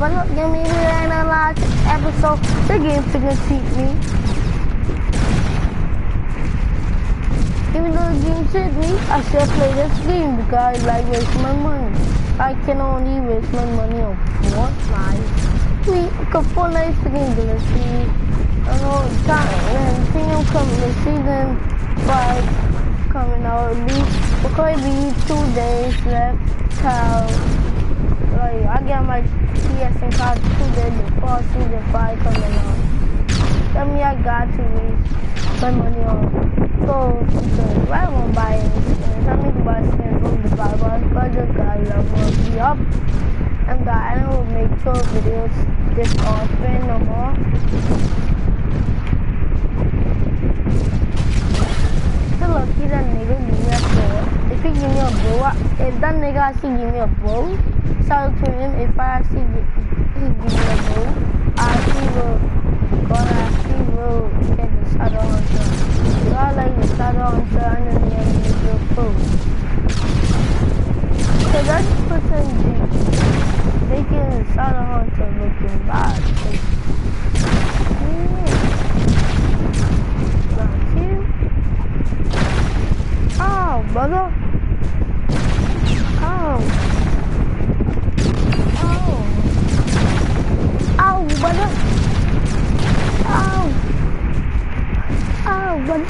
But look, give me the analyze episode. The game finna cheat me. Even though the game cheat me, I still play this game because I like wasting my money. I can only waste my money on Fortnite. We can Fortnite freaking gonna see. I know time and coming the season five coming out at least. Will probably two days left till like I get my PS card two days before season five coming out. Tell me I got to waste my money on. So because I won't buy any skins. I to buy skins from the bucks, but just got love will be up. And that I don't make sure videos this often no more. Lucky that nigga give me a bow. If he give me a bow, if that nigga actually give me a bow, shout to him if I actually give me a bow, I actually will gonna actually will get the shadow hunter. So I like the shadow hunter and then the individual bow. So that's person making the shadow hunter looking bad. Thank you. Oh, brother. Oh. Ow, brother. Ow. Ow, brother.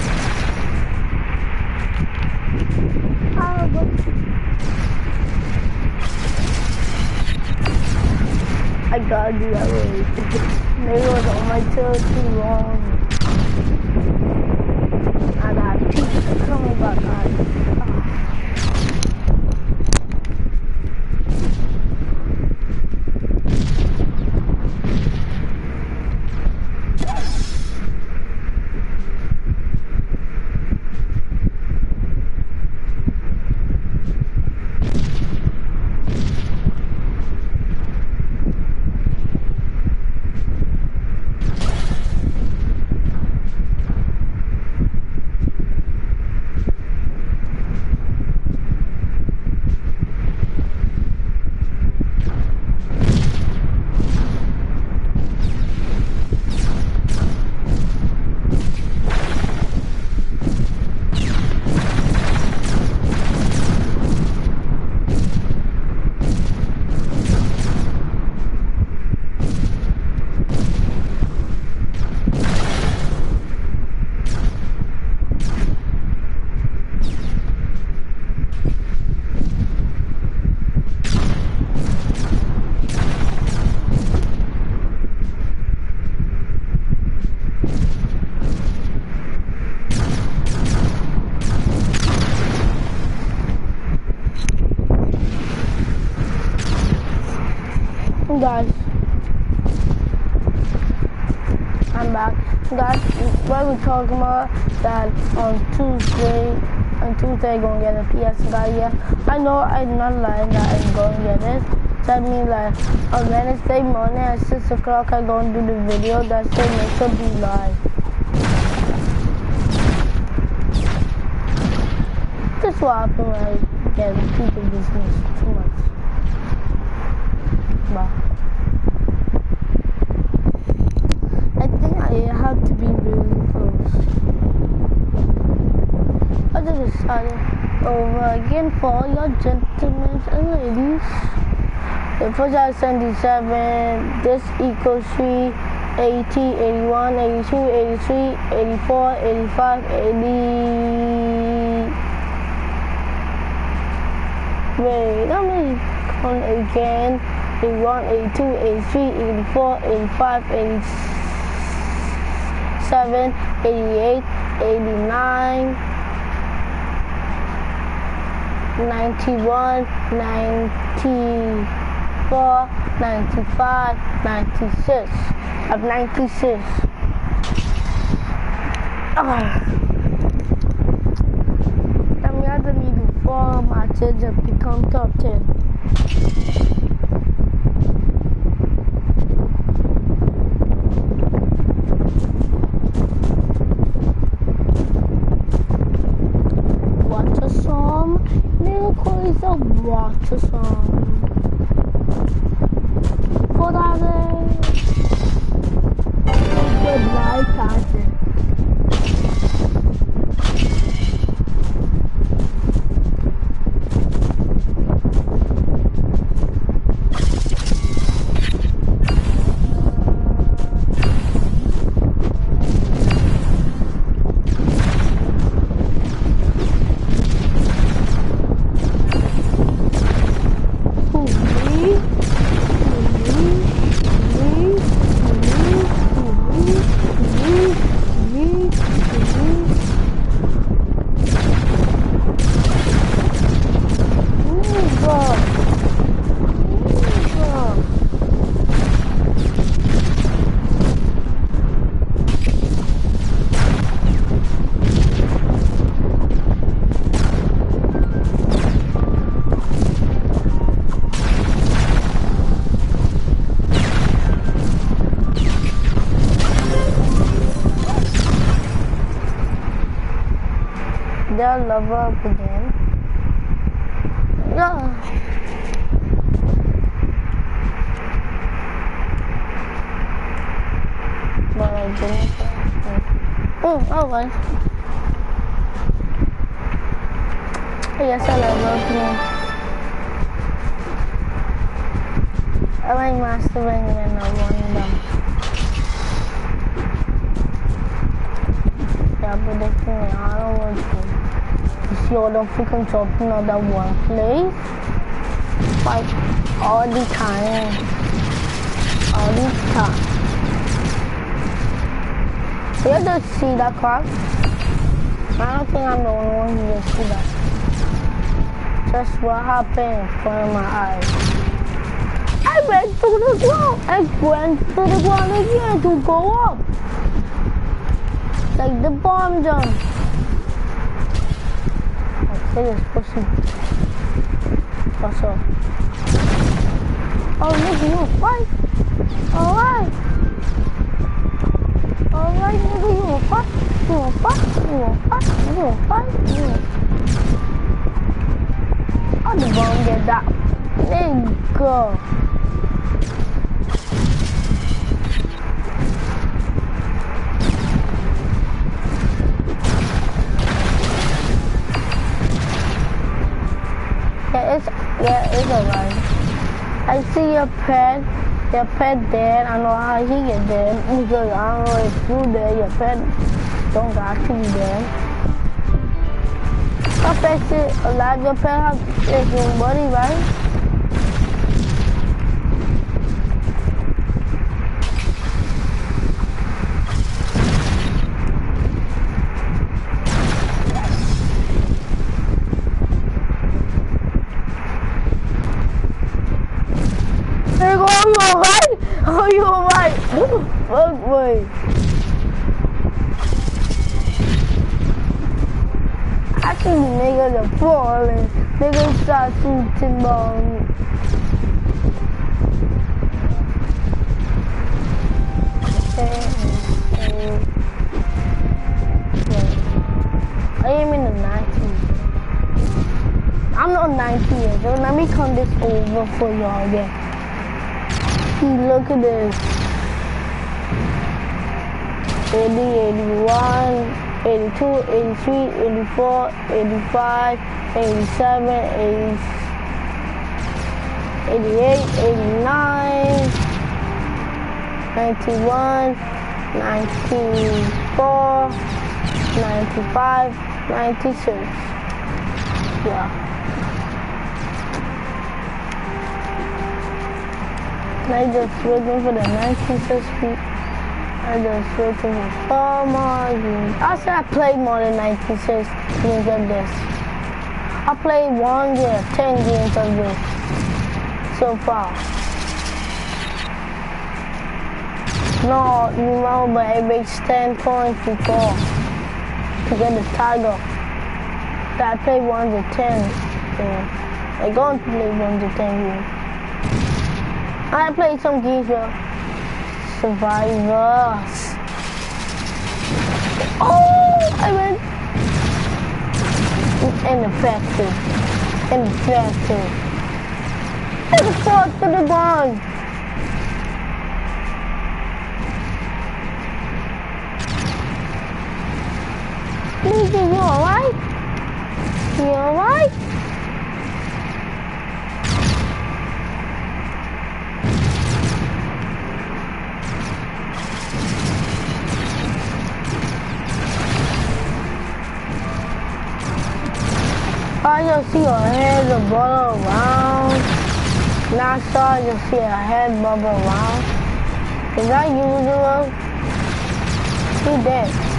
Ow, brother. I gotta do that really. Maybe it was on my tail too long. I got teeth coming back on. guys. I'm back. Guys, about that on Tuesday, on Tuesday I'm gonna get a PS guy, yeah. I know I'm not lying that I'm gonna get it. That means like on Wednesday morning at 6 o'clock I'm gonna do the video that say make sure be live. This what happens when I get people business too much. Bye. I think I have to be really close. I just decided over again for your gentlemen and ladies. The first out 77, this equals 3, 80, 81, 82, 83, 84, 85, 80. Wait, let me count again. 81, 82, 83, 84, 85, 86. 87, 88, 89, 91, 94, 95, 96. I have 96. Ah. That means I don't need four matches to become top 10. They'll level up again. Yeah. But I didn't. Oh, oh well. Yes, I up now. I like mastering when I want them. Yeah, but the thing is, I don't want to. All the freaking on that one place? Like, all the time. All the time. You just see that crap? I don't think I'm the only one who just see that. Just what happened in front of my eyes. I went to the ground. I went to the ground again to go up. Like the bomb jump. Alright, nigga, you wanna fight? You wanna fight? You wanna fight? You wanna fight? You wanna... How the bomb get that? Nigga. It's. I see your pet, your pet dead. I know how he get dead because I don't know if you dead. Your pet don't got to be dead. Your pet is alive. Your pet is body, right? I think niggas are falling. Niggas start shooting bombs. I am in the 90s. I'm not 90 years old. Let me come this over for y'all again. See, look at this. 80, 81, 82, 83, 84, 85, 87, 88, 89, 91, 94, 95, 96. Yeah. I just waiting for the 96 I just waiting for four more. I said I played more than 96 games of this. I played one game, 10 games of this so far. No, you know, but it makes 10 points before to get the tiger. That I played 1 to 10 games. I to play 1 to 10 games. I played some games, though survivors. Oh, I went ineffective, ineffective. And the fuck to the bomb. Lizzie, you alright? You alright? See a head bubble around. Now I start to see a head bubble around. Is that usual? He dead.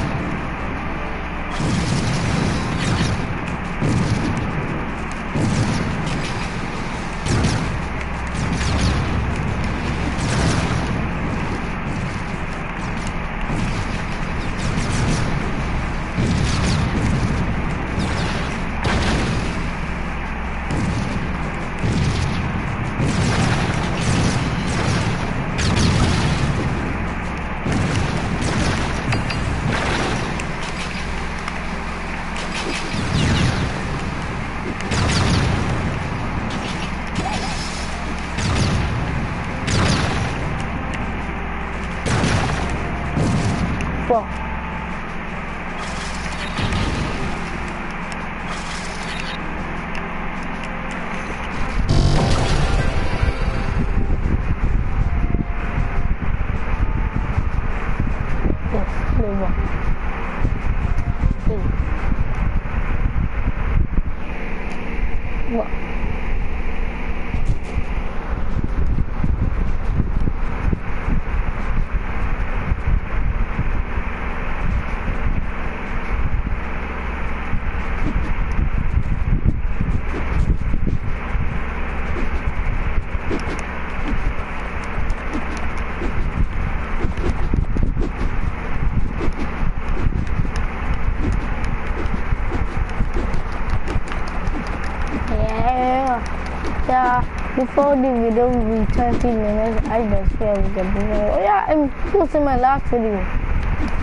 Before the video will be 20 minutes, I just with the video. Oh yeah, I'm posting my last video.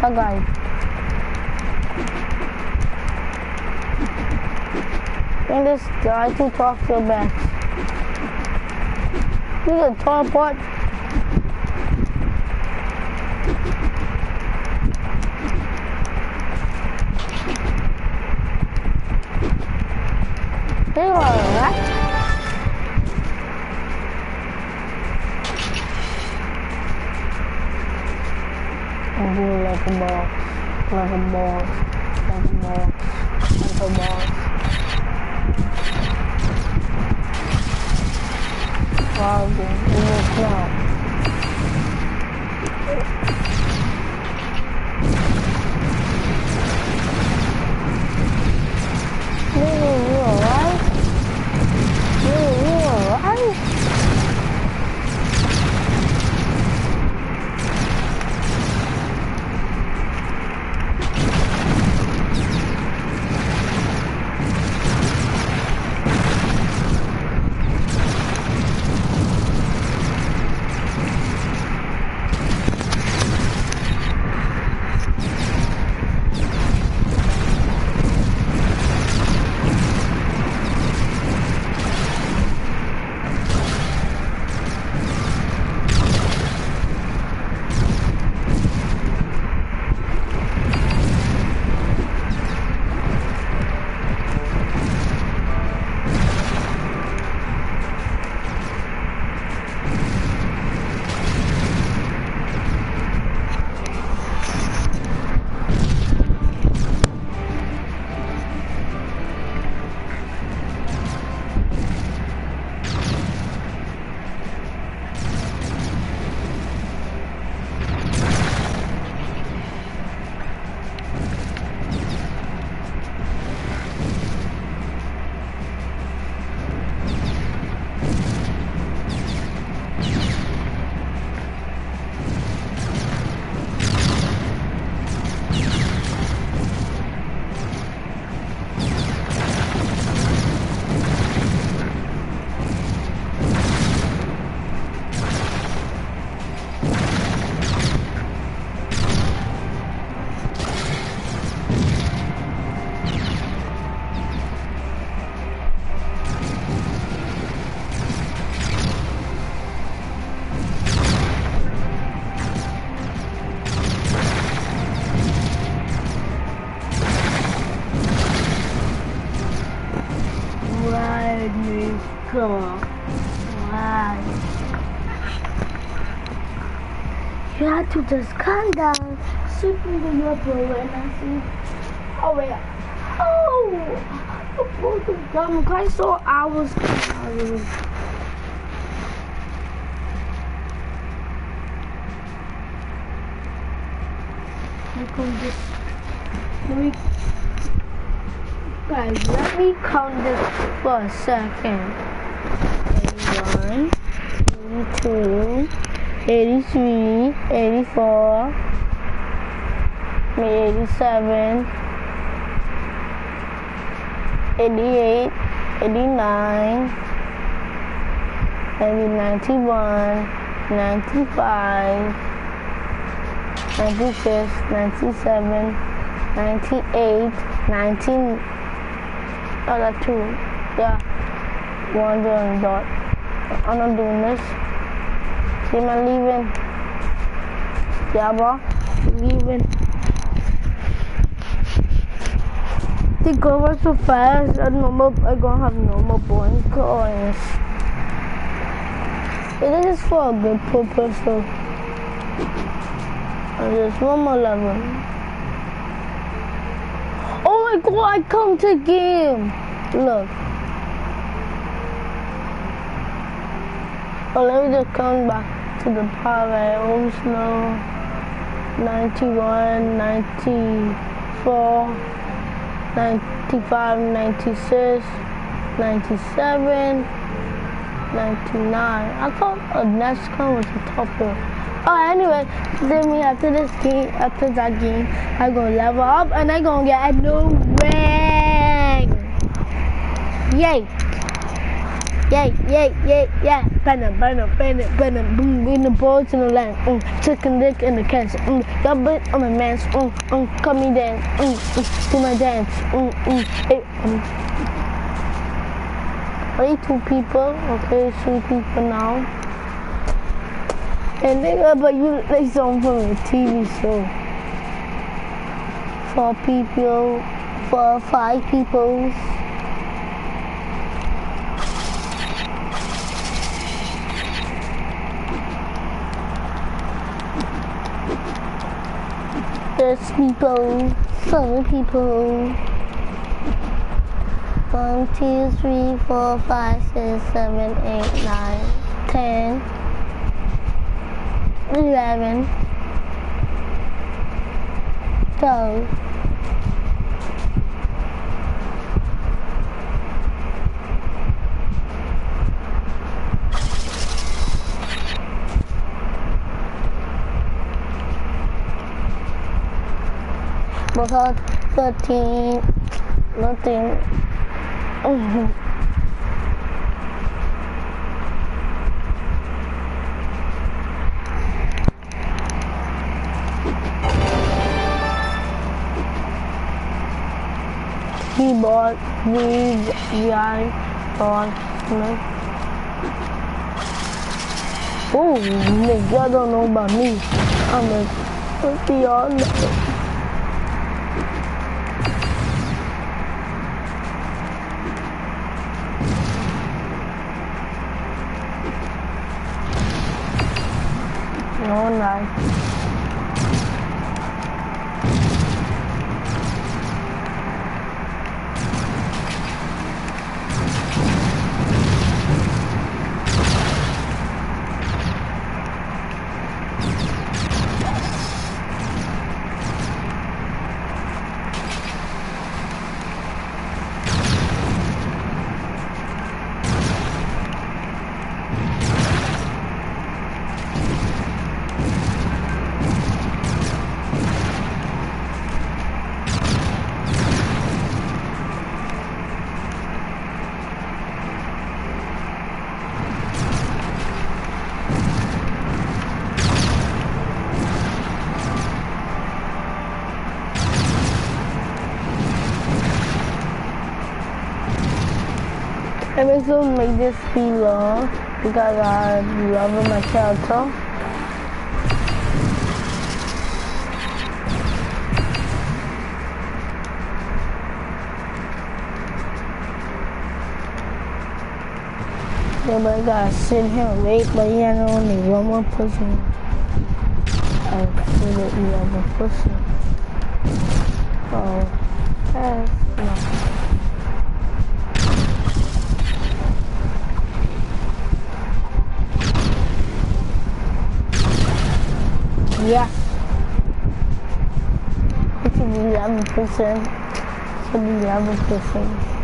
So guys. And this guy to talk to your back. You a tall pot. To just calm down, sit into your bro and I see. Oh wait. Oh! The both of them. I saw I was. I me just. Let me Guys, let me count this for a second. 81, 82, 83, 84, maybe 87, 88, 89, maybe 91, 95, 96, 97, 98, 19, Oh, that two. Yeah. One doing dot. I'm not doing this. See man leaving. Yeah, bro. Leaving. They go over so fast. I don't know. I gonna have no more point coins. It is for a good purpose though. And just one more level. Oh my god! I come to game. Look. Oh, let me just come back the part where I slow. 91, 94, 95, 96, 97, 99. I thought a NASCAR was the top one. Oh, anyway, then me after this game, after that game, I gonna level up and I gonna get a new ring. Yay! Yay, yay, yay, yeah. Venom, venom, venom, venom, boom, in the balls in the land, mm, chicken dick in the cancer, mm, got bit on my mans, mm, mm, come me dance, mm, mm, do my dance, mm, mm, hey, mm. Only two people, okay, three people now. And nigga, but you they song from a TV show. Four people, four, five people. There's people, some people. One, two, three, four, five, six, seven, eight, nine, ten, eleven, twelve. About 13, nothing. Keyboard, read, VI, on, Oh, nigga, don't know about me. I'm a beyond. No, nice. I make sure make this be long uh, because I love my character. Yeah, but I gotta sit here and wait, but yeah, only one more person. I see the 11 person. Oh, that's not. desviar. Esse diabo me persegue. Esse diabo me persegue.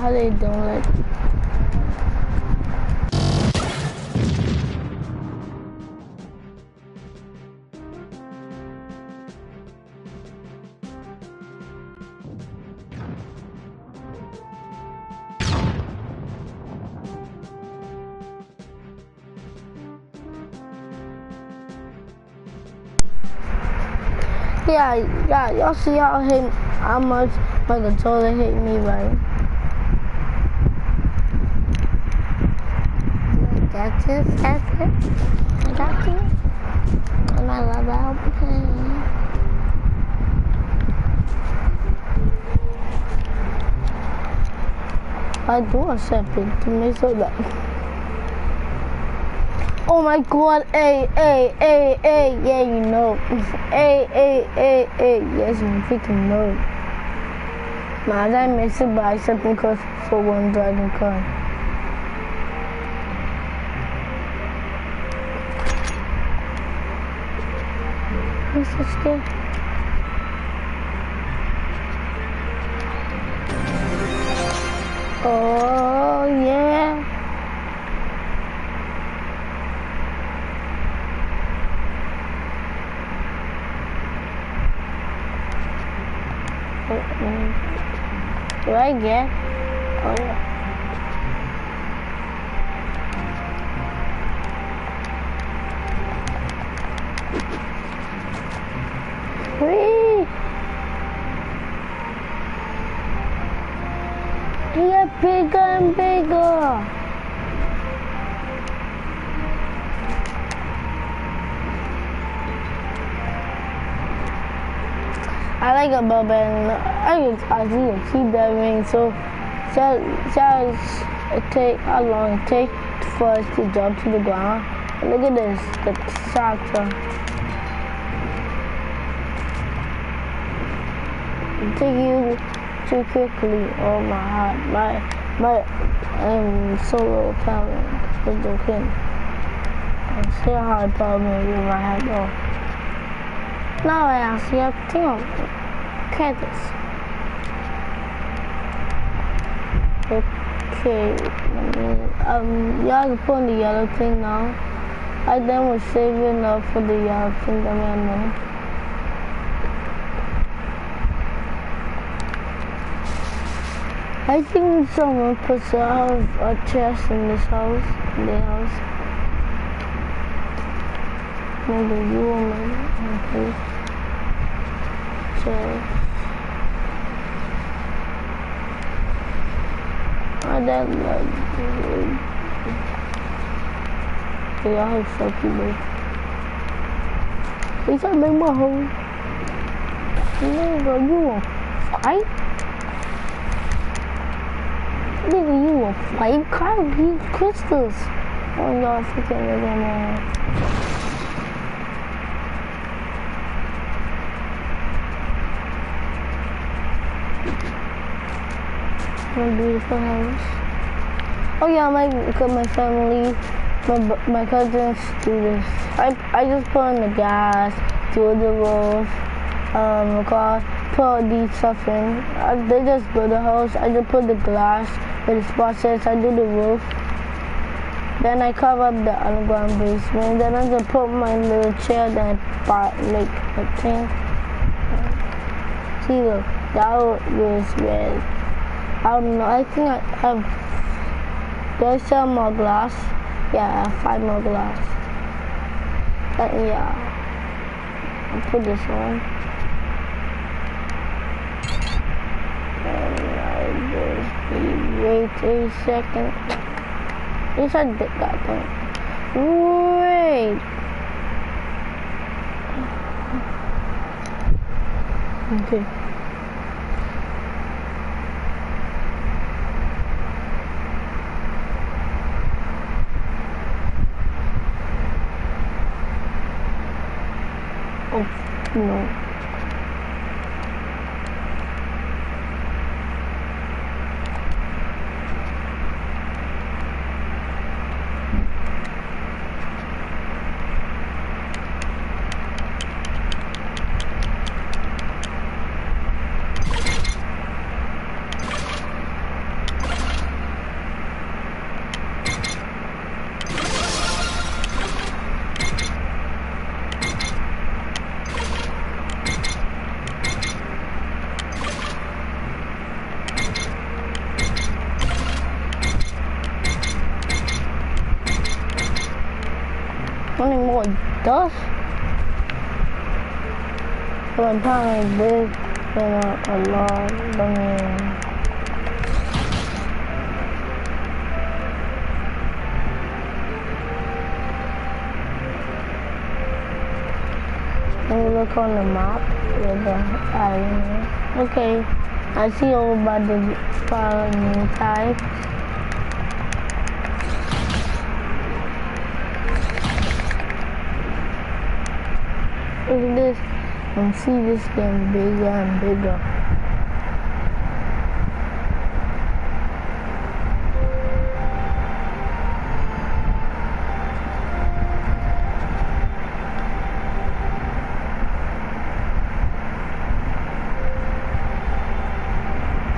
How they don't let Yeah, yeah, y'all see how hate how much my controller hate me, right? It, that's it. I got you. And I love. I do it to me so that. Oh my god, hey, hey, hey, hey, yeah, you know. Hey, hey, hey, hey, yes, you freaking know. Man, I miss it by accepting cause for one dragon card. Oh, yeah. Do I get? Oh, yeah. I like a bubble and I can I can keep that ring so shall shall take how long it take for us to drop to the ground. Look at this, the tractor. Take you too quickly. Oh my heart, my my um solo talent is the king. I see how problem with my head off. Now I you a thing. Credits. Okay, me, um, y'all can put on the yellow thing now. I then was saving up for the yellow thing that I. I think someone puts a, a chest in this house, in the house. Maybe you or maybe, okay. Chest. I don't like I have so cute. He's a big hole. Nigga, you will fight? Nigga, you will fight? Carl, these crystals on y'all freaking nigga, man. My beautiful house. Oh yeah, my my family, my my cousins do this. I I just put on the gas, do the roof, um, car, put all these stuff in. I, they just build the house. I just put the glass with the process. I do the roof. Then I cover up the underground basement. Then I just put my little chair. Then I buy, make a thing. See, look, that was red. I don't know. I think I have. I sell more glass? Yeah, five more glass. Uh, yeah. I'll put this on. And I just wait a second. Yes, I did that thing. Wait. Okay. Oh, no. Only more dust. A, a I me look on the map. Okay, I see over by the by type. Look at this and see this getting bigger and bigger.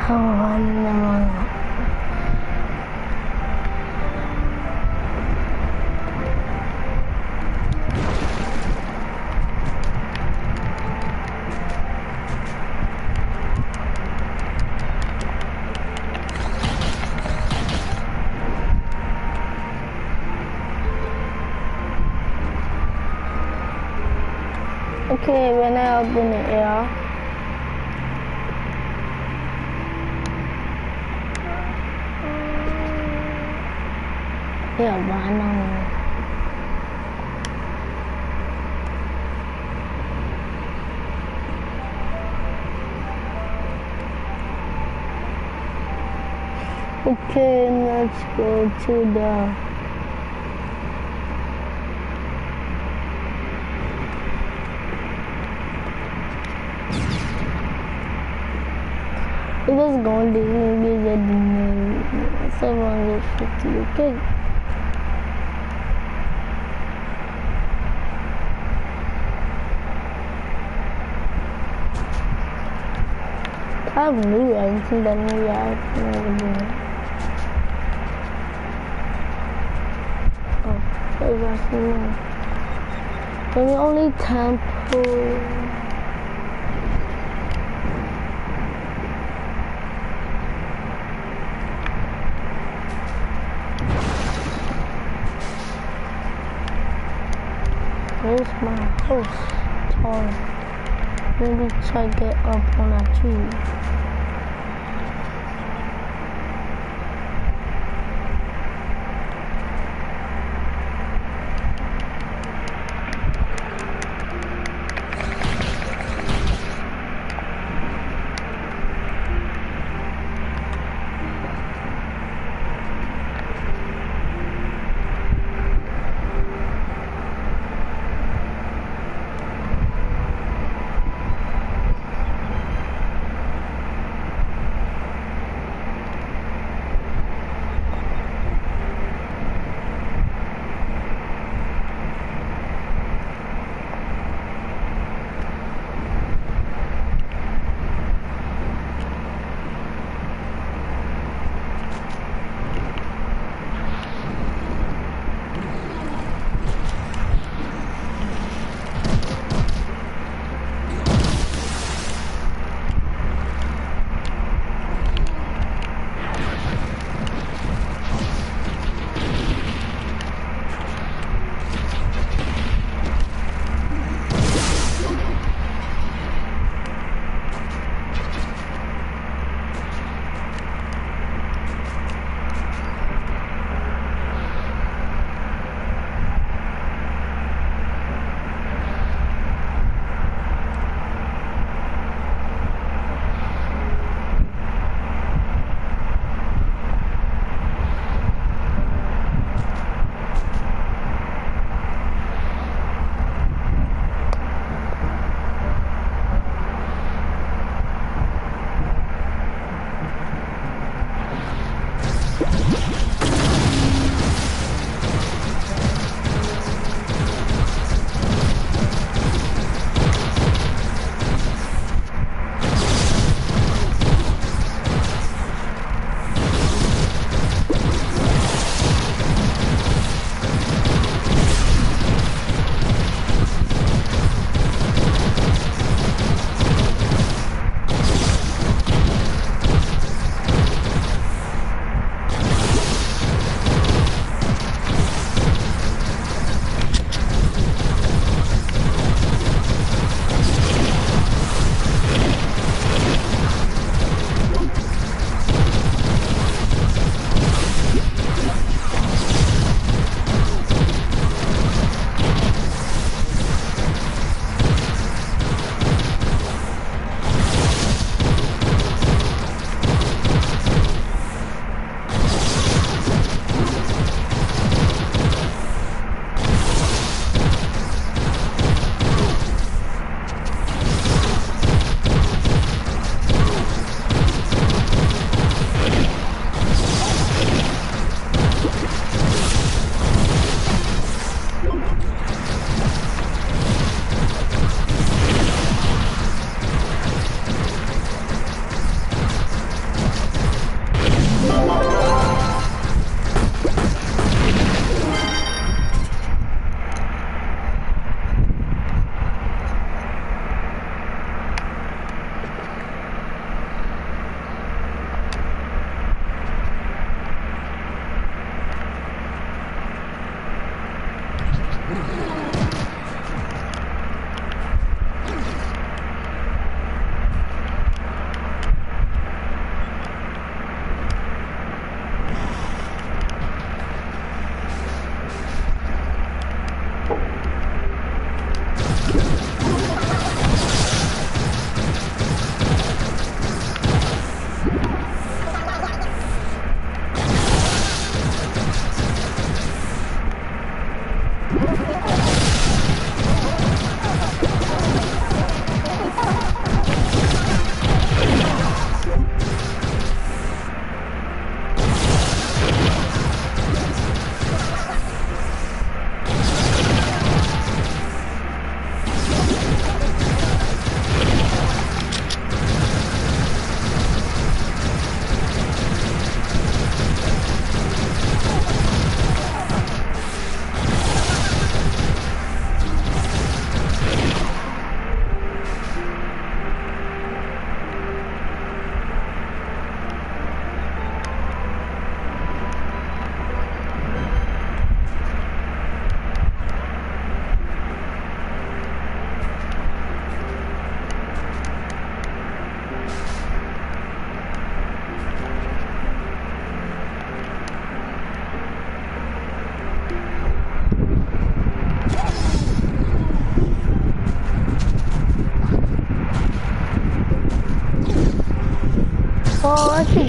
Oh, I know. Okay, when I up in the air. Yeah, but I know. Okay, let's go to the It was going to be at 750, okay? I have new, I haven't seen that movie, I. Oh, there's the only temple. Where's my house? Tall. Maybe try to get up on a tree.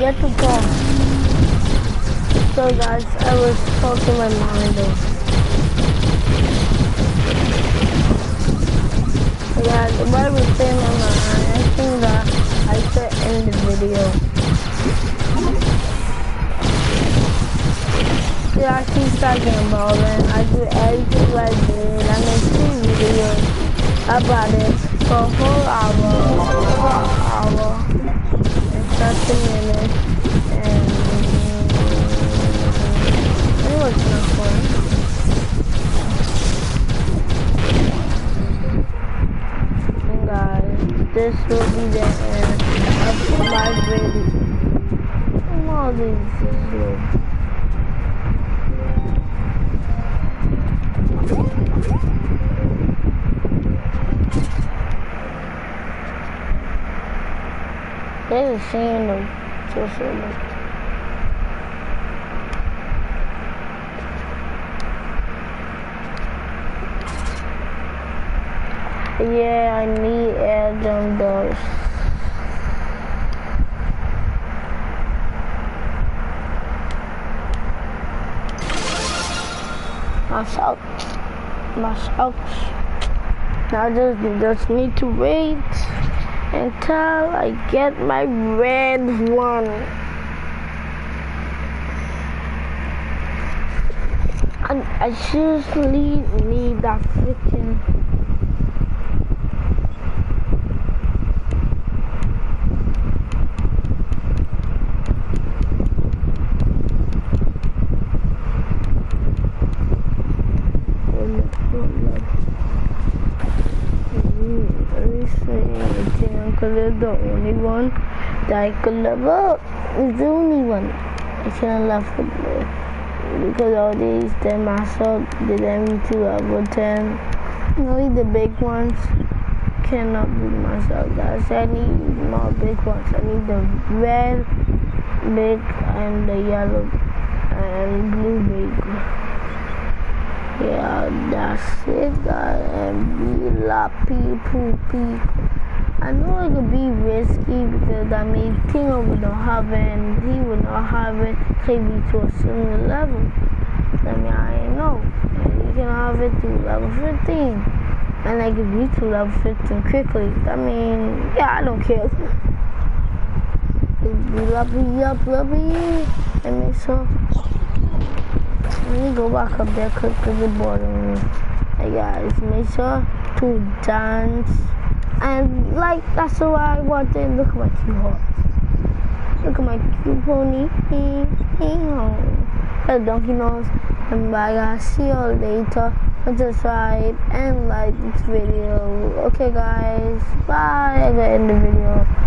I forget to talk. So guys, I was talking my mind though. Yeah, the Bible saying my mind. I think that I should end the video. Yeah, I keep talking about it. I do everything I did. I make two videos about it for a whole hour, and 30 minutes, and it was not fun. And guys, this will be the end of my video. All these videos. Scene of just like Yeah, I need them doors. Mash out. Mash out. Now just just need to wait until I get my red one. And I seriously need that freaking Is the only one that I could level is oh, the only one I can level with. Because all these, the master, the M2 level 10, only the big ones cannot be myself. Guys, I need more big ones. I need the red, big, and the yellow, and blue big. Yeah, that's it, guys. And be la people, people. I know it could be risky because I mean Tino would not have it and he would not have it maybe to a similar level. I mean I know. And can have it to level 15. And I could be to level 15 quickly. I mean, yeah, I don't care. Lovely up, lovely. And make sure. Let me go back up there quick because it's bothering me. Hey guys, make sure to dance. And like that's why I wanted. Look at my cute horse. Look at my cute pony. hey hey oh. A donkey nose. And bye guys. See you later. Subscribe and like this video. Okay guys. Bye. I'm gonna end the video.